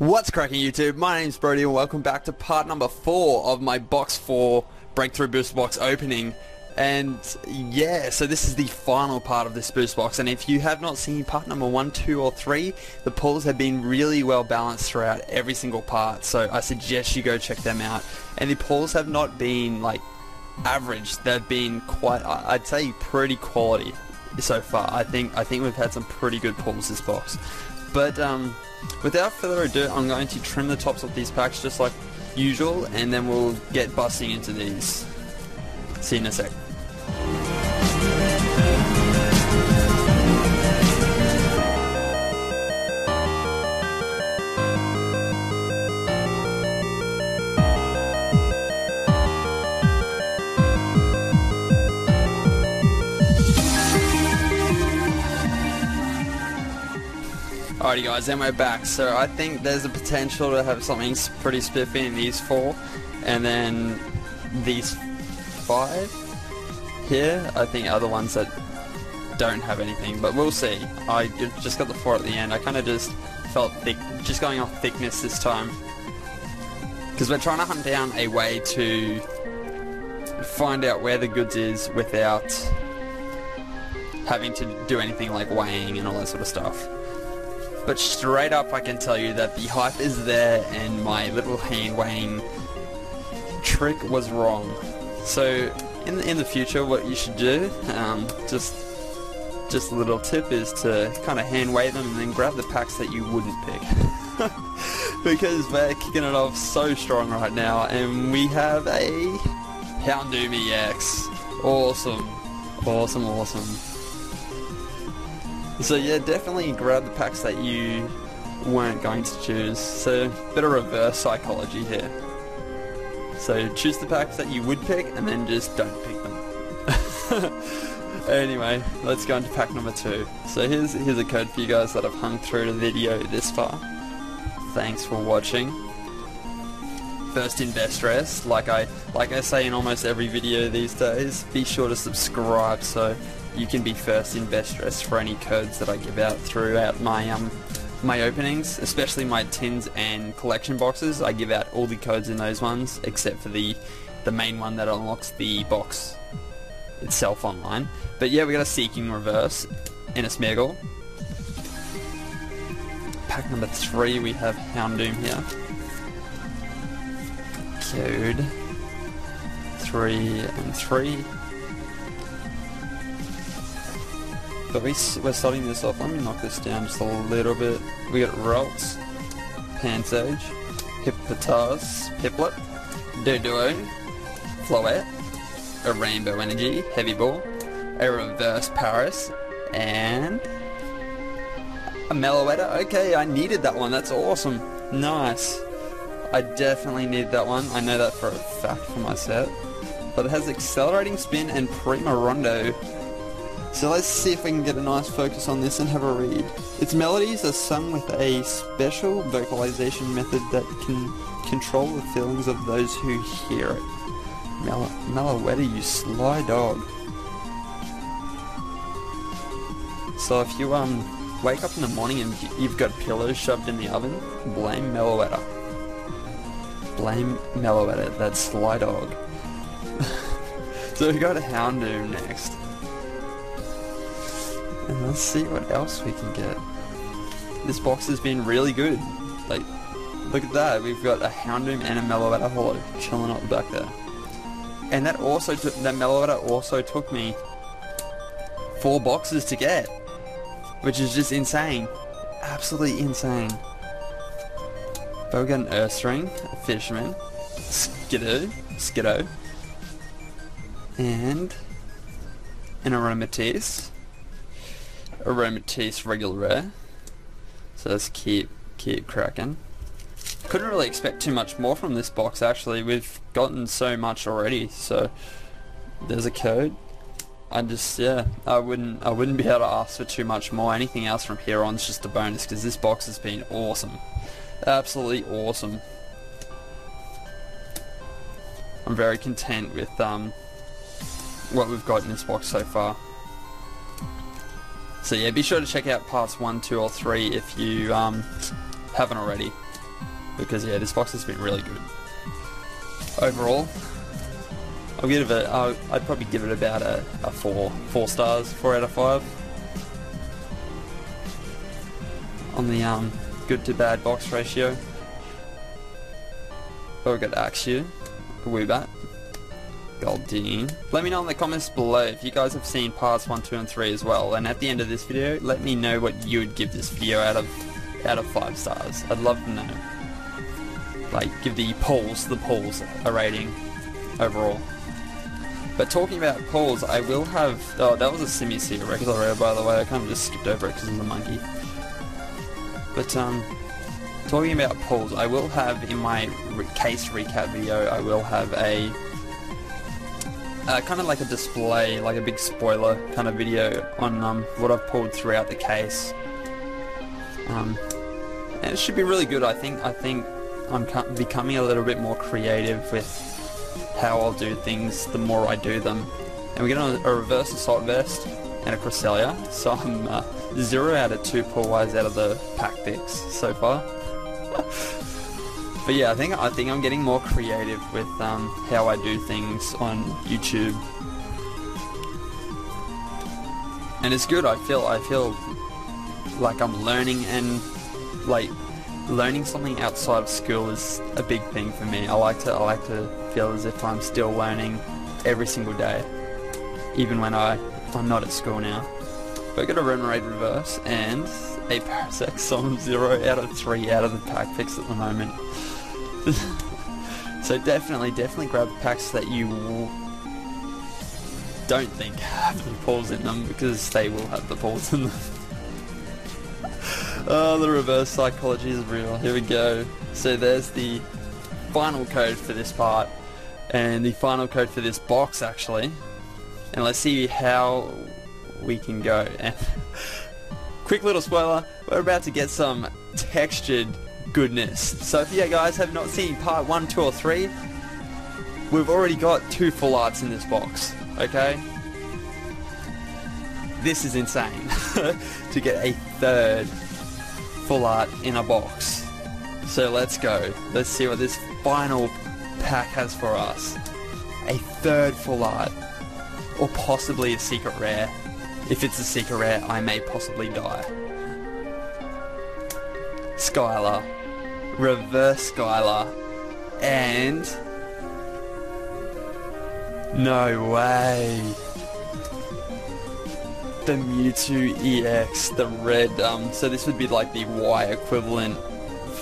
What's cracking YouTube? My name's Brodie and welcome back to part number 4 of my box 4 breakthrough booster box opening. And yeah, so this is the final part of this boost box and if you have not seen part number 1, 2 or 3, the pulls have been really well balanced throughout every single part so I suggest you go check them out. And the pulls have not been like average, they've been quite, I'd say pretty quality so far. I think I think we've had some pretty good pulls this box. But um, without further ado, I'm going to trim the tops of these packs just like usual, and then we'll get busting into these. See you in a sec. Alrighty guys, then we're back. So I think there's a potential to have something pretty spiffy in these four. And then these five here, I think are the ones that don't have anything. But we'll see. I just got the four at the end. I kind of just felt thick, just going off thickness this time. Because we're trying to hunt down a way to find out where the goods is without having to do anything like weighing and all that sort of stuff. But straight up I can tell you that the hype is there and my little hand weighing trick was wrong. So in the, in the future what you should do, um, just just a little tip is to kind of hand weigh them and then grab the packs that you wouldn't pick. because we're kicking it off so strong right now and we have a Houndoom EX. Awesome. Awesome, awesome. So yeah, definitely grab the packs that you weren't going to choose. So bit of reverse psychology here. So choose the packs that you would pick and then just don't pick them. anyway, let's go into pack number two. So here's here's a code for you guys that have hung through the video this far. Thanks for watching. First in best dress, like I like I say in almost every video these days, be sure to subscribe so you can be first in best dress for any codes that I give out throughout my um my openings, especially my tins and collection boxes. I give out all the codes in those ones except for the the main one that unlocks the box itself online. But yeah, we got a Seaking Reverse and a Smeargle. Pack number three, we have Houndoom here. Code three and three. But we, we're starting this off. Let me knock this down just a little bit. We got Ralts, Pansage, Hippopotas, Piplup, Doduo, Floette, a Rainbow Energy, Heavy Ball, a Reverse Paras, and a Meloetta. Okay, I needed that one. That's awesome. Nice. I definitely need that one. I know that for a fact for my set. But it has Accelerating Spin and Prima Rondo so let's see if we can get a nice focus on this and have a read. Its melodies are sung with a special vocalization method that can control the feelings of those who hear it. Meloetta, you sly dog. So if you um wake up in the morning and you've got pillows shoved in the oven, blame Meloetta. Blame Meloetta, that sly dog. so we go to Houndoom next. And let's see what else we can get. This box has been really good. Like, look at that. We've got a Houndoom and a Meloetta Holo chilling up back there. And that also took, that Meloetta also took me four boxes to get. Which is just insane. Absolutely insane. But we got an Ursaring, a Fisherman, Skiddo, Skiddo, and an Aromatisse. Aromatisse regular rare. So let's keep keep cracking. Couldn't really expect too much more from this box actually. We've gotten so much already. So there's a code. I just yeah, I wouldn't I wouldn't be able to ask for too much more. Anything else from here on is just a bonus because this box has been awesome. Absolutely awesome. I'm very content with um what we've got in this box so far. So yeah, be sure to check out parts 1, 2 or 3 if you um, haven't already. because yeah, this box has been really good. Overall, I'll give it. I'll, I'd probably give it about a, a four, four stars, four out of five. On the um, good to bad box ratio. But we've got Axew, Woobat, Goldeen. Let me know in the comments below if you guys have seen parts 1, 2 and 3 as well and at the end of this video let me know what you would give this video out of out of 5 stars. I'd love to know. Like give the polls, the polls a rating overall. But talking about polls, I will have... Oh, that was a Simisear regular rare by the way, I kind of just skipped over it because it's a monkey. But um, talking about polls, I will have in my re case recap video, I will have a uh, kind of like a display, like a big spoiler kind of video on um, what I've pulled throughout the case. Um, and it should be really good. I think. I think I'm becoming a little bit more creative with how I'll do things the more I do them. And we get a, a reverse assault vest and a Cresselia, so I'm uh, zero out of two pull wise out of the pack picks so far. But yeah, I think I think I'm getting more creative with um, how I do things on YouTube, and it's good. I feel I feel like I'm learning and like learning something outside of school is a big thing for me. I like to I like to feel as if I'm still learning every single day, even when I I'm not at school now. But I got a Remoraid reverse and a Parasect, so I'm 0 out of 3 out of the pack picks at the moment. so definitely, definitely grab packs that you don't think have the pulls in them because they will have the pulls in them. oh, the reverse psychology is real. Here we go. So there's the final code for this part and the final code for this box actually. And let's see how we can go. And quick little spoiler, we're about to get some textured goodness. So if you guys have not seen part 1, 2 or 3, we've already got two full arts in this box, okay? This is insane to get a third full art in a box. So let's go. Let's see what this final pack has for us. A third full art. Or possibly a secret rare. If it's a secret rare, I may possibly die. Skyla reverse Skyla, and... No way! The Mewtwo EX, the red, um, so this would be like the Y equivalent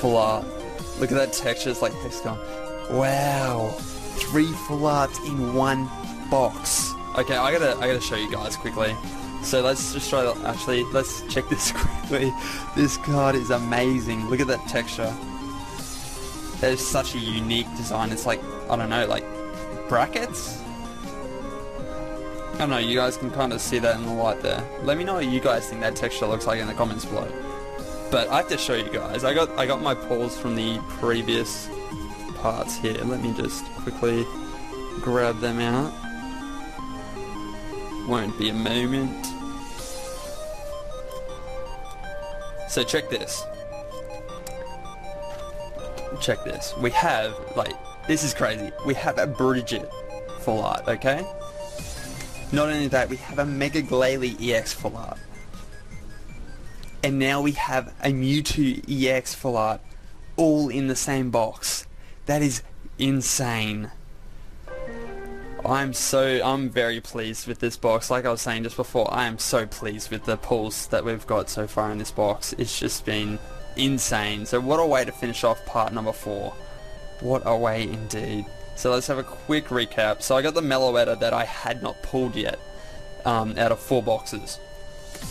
full art. Look at that texture, it's like hexagon. Wow! Three full arts in one box. Okay, I gotta, I gotta show you guys quickly. So let's just try actually, let's check this quickly. This card is amazing. Look at that texture. Is such a unique design. It's like, I don't know, like brackets? I don't know, you guys can kind of see that in the light there. Let me know what you guys think that texture looks like in the comments below. But I have to show you guys. I got I got my paws from the previous parts here. Let me just quickly grab them out. Won't be a moment. So check this check this. We have, like, this is crazy. We have a Brigette full art, okay? Not only that, we have a Mega Glalie EX full art. And now we have a Mewtwo EX full art all in the same box. That is insane. I'm so, I'm very pleased with this box. Like I was saying just before, I am so pleased with the pulls that we've got so far in this box. It's just been insane. So what a way to finish off part number four. What a way indeed. So let's have a quick recap. So I got the Meloetta that I had not pulled yet um, out of four boxes.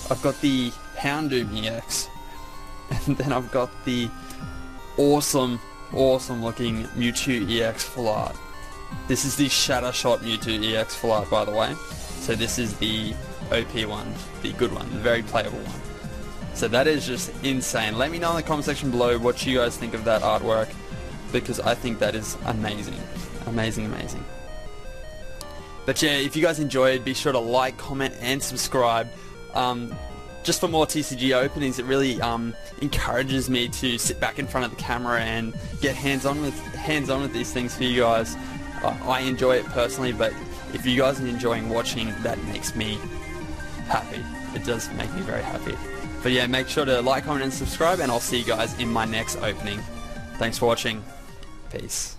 I've got the Houndoom EX and then I've got the awesome, awesome looking Mewtwo EX full art. This is the Shatter Shot Mewtwo EX full art by the way. So this is the OP one, the good one, the very playable one. So that is just insane. Let me know in the comment section below what you guys think of that artwork because I think that is amazing. Amazing, amazing. But yeah, if you guys enjoyed, be sure to like, comment, and subscribe. Um, just for more TCG openings. It really um, encourages me to sit back in front of the camera and get hands-on with hands-on with these things for you guys. I enjoy it personally, but if you guys are enjoying watching, that makes me happy. It does make me very happy. But yeah, make sure to like, comment, and subscribe, and I'll see you guys in my next opening. Thanks for watching. Peace.